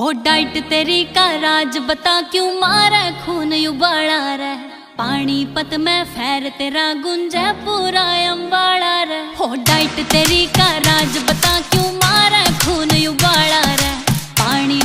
हो डाइट तेरी का राज, बता क्यों मारा खून उबाला रे पानीपत में फैर तेरा गुंजे पूरा अम्बाड़ा रे हो डाइट तेरी का राज